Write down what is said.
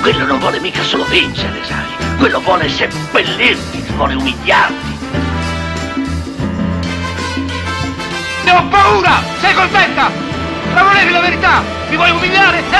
Quello non vuole mica solo vincere, sai? Quello vuole seppellirti, vuole umiliarti. Ne ho paura! Sei contenta? Ma volevi la verità? Mi vuoi umiliare? E!